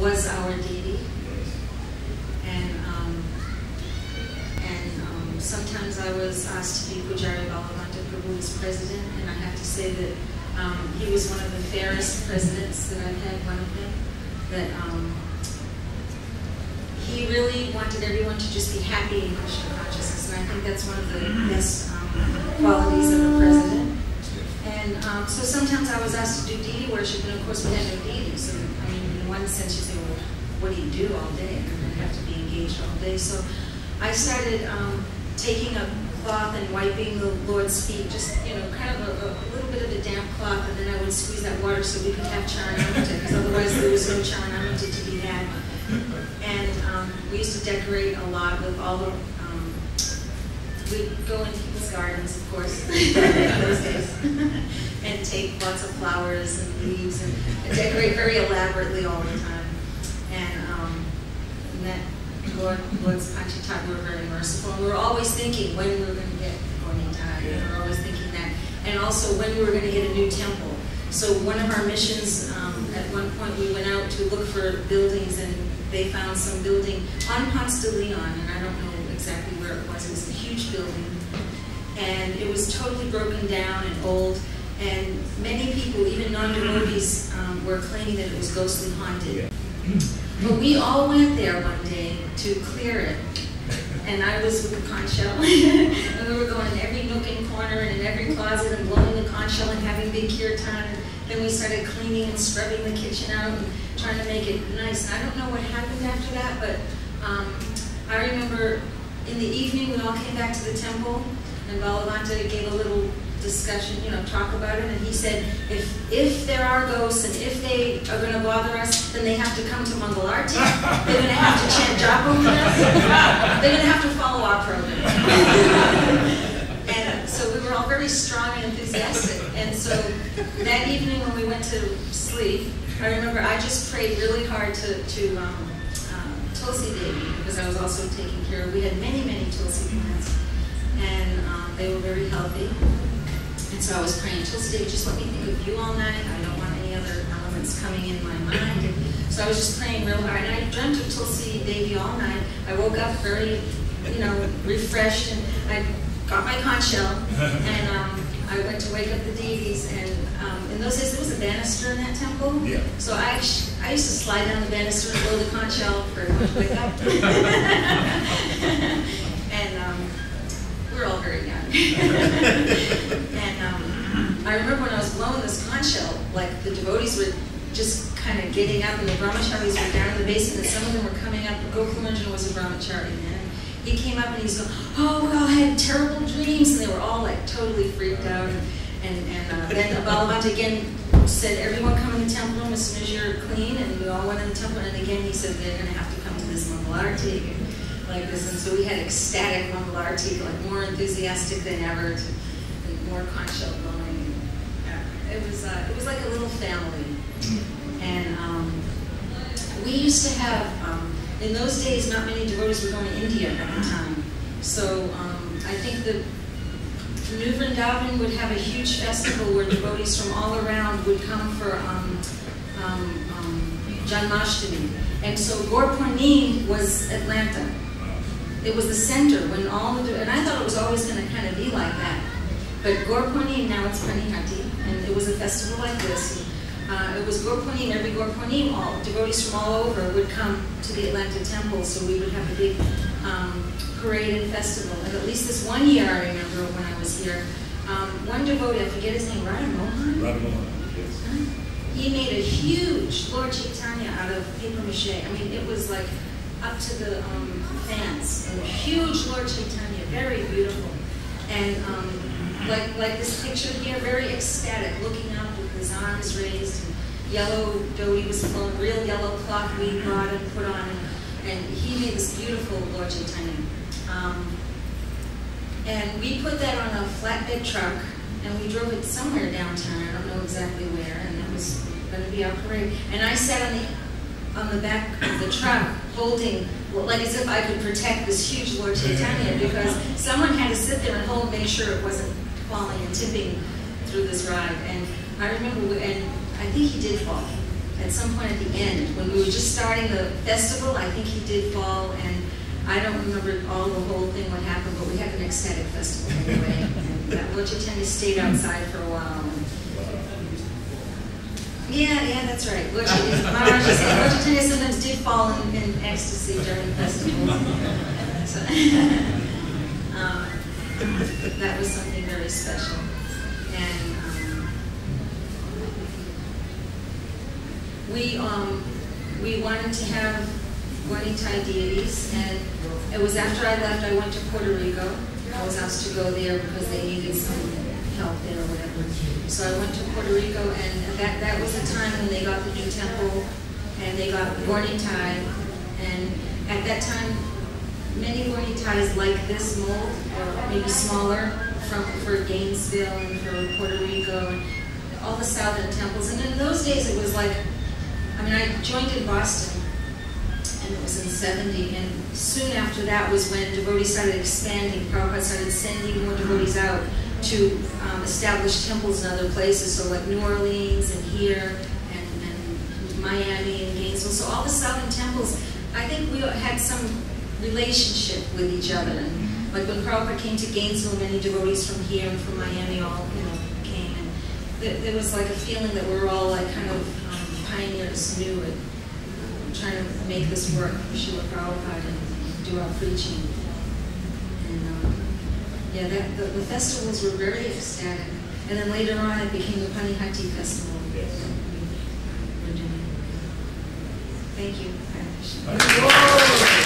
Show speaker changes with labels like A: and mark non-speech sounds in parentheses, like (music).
A: was our deity. And, um, and um, sometimes I was asked to be Pujari Balavanta Prabhu's president, and I have to say that um, he was one of the fairest presidents that I've had, one of them, that um, he really wanted everyone to just be happy in Krishna consciousness, and I think that's one of the best um, qualities of a president. And um, so sometimes I was asked to do deity worship, and of course we had no deity. So I mean, one sense, you say, well, what do you do all day? And then have to be engaged all day. So I started um, taking a cloth and wiping the Lord's feet, just you know, kind of a, a, little bit of a damp cloth, and then I would squeeze that water so we could have charanamrita, because otherwise there was no charanamrita to be had. And um, we used to decorate a lot with all the, um, we'd go into people's gardens, of course, (laughs) those days, (laughs) and take lots of flowers and leaves and, and, decorate very elaborately all the time. And, um, and that Lord, Lord's Panchatattva were very merciful. And we were always thinking when we were going to get Gaur Nitai. We were always thinking that. And also when we were going to get a new temple. So one of our missions, um, at one point we went out to look for buildings and they found some building on Ponce de Leon, and I don't know exactly where it was. It was a huge building, and it was totally broken down and old. And many people, even non-devotees, um, were claiming that it was ghostly haunted. But we all went there one day to clear it. And I was with the conch shell. (laughs) and we were going in every nook and corner and in every closet and blowing the conch shell and having big kirtan. And then we started cleaning and scrubbing the kitchen out and trying to make it nice. And I don't know what happened after that, but um, I remember in the evening we all came back to the temple and Balavanta gave a little discussion, you know, talk about it, and he said, if if there are ghosts and if they are going to bother us, then they have to come to Mangalarti. They're going to have to chant japa with us. They're going to have to follow our program. (laughs) and so we were all very strong and enthusiastic. And so that evening when we went to sleep, I remember I just prayed really hard to, to um, Tulsi Devi because I was also taking care of, we had many, many Tulsi plants. And um, they were very healthy. And so I was praying, Tulsi Devi, just let me think of you all night. I don't want any other elements coming in my mind. And so I was just praying real hard. And I dreamt of Tulsi Devi all night. I woke up very, you know, refreshed. And I got my conch shell. And um, I went to wake up the deities. And um, in those days, there was a banister in that temple.
B: Yeah.
A: So I, I used to slide down the banister and blow the conch shell for wake up. (laughs) and um, we were all very young. (laughs) and um, I remember when I was blowing this conch shell, like the devotees were just kind of getting up, and the brahmacharis were down in the basement, and some of them were coming up. Gokularanjana was a brahmachari, and he came up and he's going, "Oh, we all had terrible dreams," and they were all like totally freaked out. And and, and uh, then Balavanta again said, "Everyone come in the temple room as soon as you're clean," and we all went in the temple. And again, he said they're going to have to come to this Mangalarti like this, and so we had ecstatic Mangalarti, like more enthusiastic than ever, to, and more conch shell blowing. It was uh, it was like a little family, and um, we used to have um, in those days not many devotees were going to India at the time, so um, I think the New Vrindavan would have a huge festival where devotees from all around would come for um, um, um, Janmashtami. And so Gaur Purnima was Atlanta it was the center when all the, and I thought it was always going to kind of be like that. But Gaur Purnima, now it's Panihati, and it was a festival like this. Uh, it was Gaur Purnima, every Gaur Purnima, all devotees from all over would come to the Atlanta temple, so we would have a big um, parade and festival. And at least this one year, I remember when I was here, um, one devotee, I forget his name, Radha Mohan?
B: Radha Mohan, yes.
A: He made a huge Lord Chaitanya out of paper mache. I mean, it was like up to the um, fans. And huge Lord Chaitanya, very beautiful. And um, like, like this picture here, very ecstatic, looking up his arms raised. And yellow dhoti was flown, real yellow cloth we brought and put on. And, and he made this beautiful Lord Chaitanya. Um, and we put that on a flatbed truck, and we drove it somewhere downtown. I don't know exactly where, and it was going to be our parade. And I sat on the on the back of the truck holding, like as if I could protect this huge Lord Chaitanya (laughs) because someone had to sit there and hold, make sure it wasn't falling and tipping through this ride. And I remember, and I think he did fall. at some point at the end, when we were just starting the festival, I think he did fall, and I don't remember all the whole thing, what happened, but we had an ecstatic festival anyway. and uh, Roger Tennis stayed outside for a while. Yeah, yeah, that's right. Said Roger Tennis sometimes did fall in, in ecstasy during festivals. (laughs) Um, that was something very special. And um, we um, we wanted to have Gaur Nitai deities, and it was after I left. I went to Puerto Rico. I was asked to go there because they needed some help there or whatever. So I went to Puerto Rico, and that that was the time when they got the new temple, and they got Gaur Nitai, and at that time many Gaur Nitais like this mold, or maybe smaller, from for Gainesville and for Puerto Rico and all the southern temples. And in those days, it was like, I mean, I joined in Boston, and it was in '70, and soon after that was when devotees started expanding. Prabhupada started sending more devotees out to um, establish temples in other places, so like New Orleans and here, and, and Miami and Gainesville. So all the southern temples, I think we had some relationship with each other. And like when Prabhupada came to Gainesville, many devotees from here and from Miami all you know came, and th- there was like a feeling that we were all like kind of pioneers, new at um, trying to make this work for Srila Prabhupada and do our preaching. And um, yeah, that, the, the festivals were very ecstatic. And then later on, it became the Panihati Festival. were doing. Thank you. Hare Krishna.
B: Whoa!